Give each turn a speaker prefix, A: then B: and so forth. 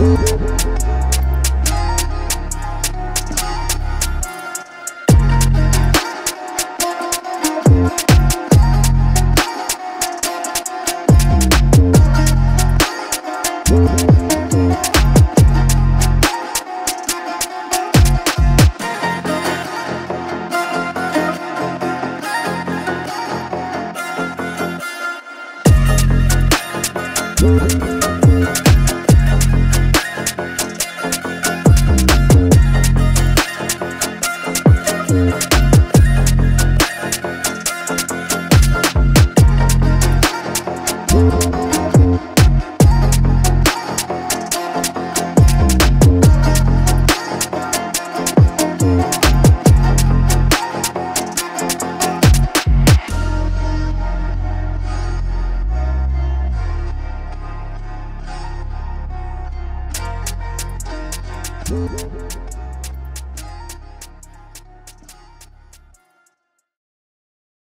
A: Thank you.
B: Música